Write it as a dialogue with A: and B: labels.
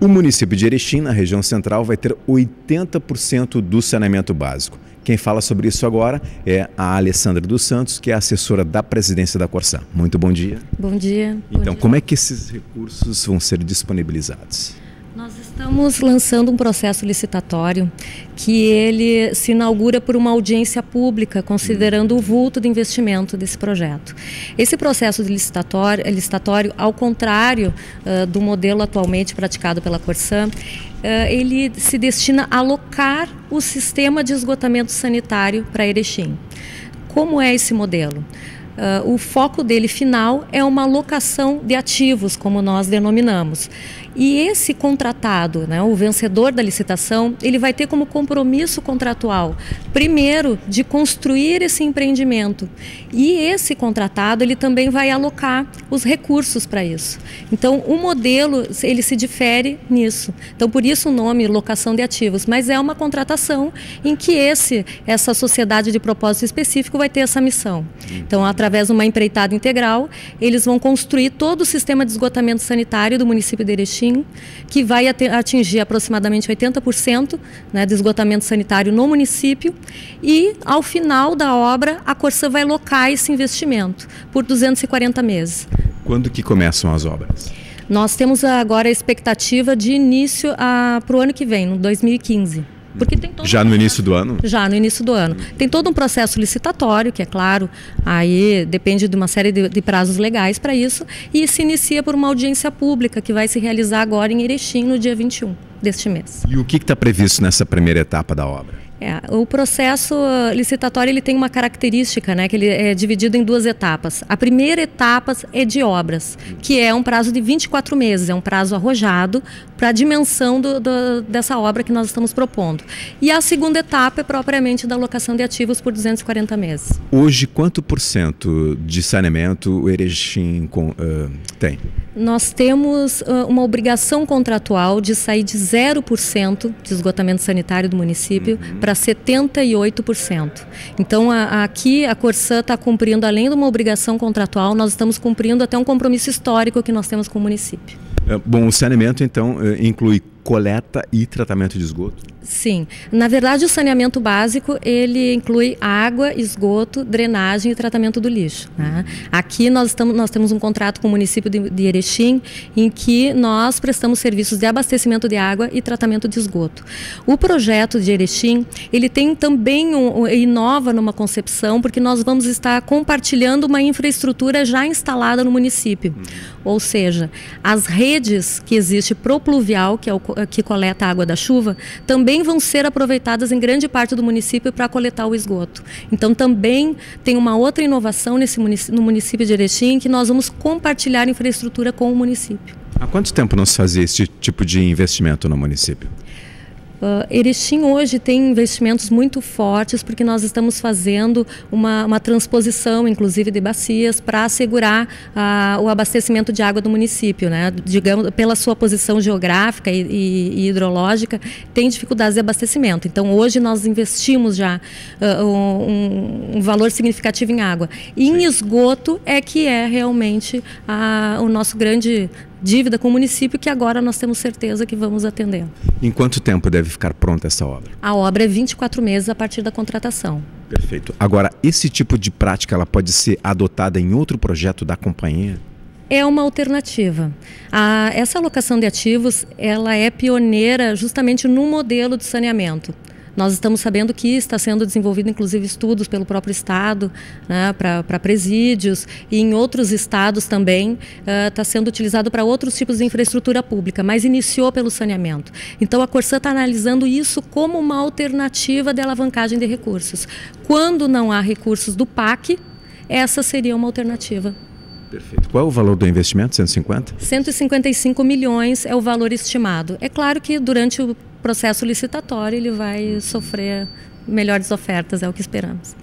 A: O município de Erechim, na região central, vai ter 80% do saneamento básico. Quem fala sobre isso agora é a Alessandra dos Santos, que é assessora da presidência da Corsã. Muito bom dia.
B: Bom dia.
A: Então,
B: bom dia.
A: como é que esses recursos vão ser disponibilizados?
B: Estamos lançando um processo licitatório que ele se inaugura por uma audiência pública, considerando o vulto de investimento desse projeto. Esse processo licitatório, licitatório ao contrário uh, do modelo atualmente praticado pela Corsã, uh, ele se destina a alocar o sistema de esgotamento sanitário para Erechim. Como é esse modelo? Uh, o foco dele final é uma alocação de ativos, como nós denominamos. E esse contratado, né, o vencedor da licitação, ele vai ter como compromisso contratual, primeiro, de construir esse empreendimento. E esse contratado, ele também vai alocar os recursos para isso. Então, o modelo, ele se difere nisso. Então, por isso o nome locação de ativos, mas é uma contratação em que esse essa sociedade de propósito específico vai ter essa missão. Então, através de uma empreitada integral, eles vão construir todo o sistema de esgotamento sanitário do município de Erechim que vai atingir aproximadamente 80% né, de esgotamento sanitário no município. E, ao final da obra, a Corsã vai locar esse investimento por 240 meses.
A: Quando que começam as obras?
B: Nós temos agora a expectativa de início para o ano que vem, no 2015.
A: Porque tem todo Já um no início do ano?
B: Já no início do ano. Tem todo um processo licitatório, que é claro, aí depende de uma série de, de prazos legais para isso, e se inicia por uma audiência pública que vai se realizar agora em Erechim no dia 21 deste mês.
A: E o que está previsto nessa primeira etapa da obra?
B: É, o processo licitatório ele tem uma característica, né, que ele é dividido em duas etapas. A primeira etapa é de obras, que é um prazo de 24 meses, é um prazo arrojado para a dimensão do, do, dessa obra que nós estamos propondo. E a segunda etapa é propriamente da alocação de ativos por 240 meses.
A: Hoje, quanto por cento de saneamento o Erechim uh, tem?
B: Nós temos uh, uma obrigação contratual de sair de 0% de esgotamento sanitário do município uhum. para 78%. Então, a, a, aqui a Corsã está cumprindo, além de uma obrigação contratual, nós estamos cumprindo até um compromisso histórico que nós temos com o município.
A: É, bom, o saneamento, então, é, inclui coleta e tratamento de esgoto?
B: Sim. Na verdade, o saneamento básico, ele inclui água, esgoto, drenagem e tratamento do lixo. Né? Aqui nós, estamos, nós temos um contrato com o município de, de Erechim, em que nós prestamos serviços de abastecimento de água e tratamento de esgoto. O projeto de Erechim, ele tem também, um, inova numa concepção, porque nós vamos estar compartilhando uma infraestrutura já instalada no município. Uhum. Ou seja, as redes que existe pro pluvial, que é o que coleta a água da chuva, também vão ser aproveitadas em grande parte do município para coletar o esgoto. Então também tem uma outra inovação nesse município, no município de Erechim que nós vamos compartilhar infraestrutura com o município.
A: Há quanto tempo não se fazia esse tipo de investimento no município?
B: Uh, Erechim hoje tem investimentos muito fortes porque nós estamos fazendo uma, uma transposição, inclusive de bacias, para assegurar uh, o abastecimento de água do município. Né? Digamos, pela sua posição geográfica e, e, e hidrológica, tem dificuldades de abastecimento. Então, hoje nós investimos já uh, um, um, valor significativo em água. E em esgoto é que é realmente o nosso grande dívida com o município que agora nós temos certeza que vamos atender.
A: Em quanto tempo deve ficar pronta essa obra?
B: A obra é 24 meses a partir da contratação.
A: Perfeito. Agora, esse tipo de prática ela pode ser adotada em outro projeto da companhia?
B: é uma alternativa. A, essa alocação de ativos ela é pioneira justamente no modelo de saneamento. Nós estamos sabendo que está sendo desenvolvido, inclusive, estudos pelo próprio Estado né, para presídios e em outros estados também está uh, sendo utilizado para outros tipos de infraestrutura pública, mas iniciou pelo saneamento. Então, a Corsã está analisando isso como uma alternativa de alavancagem de recursos. Quando não há recursos do PAC, essa seria uma alternativa
A: Perfeito. Qual é o valor do investimento? 150?
B: 155 milhões é o valor estimado. É claro que durante o processo licitatório ele vai sofrer melhores ofertas, é o que esperamos.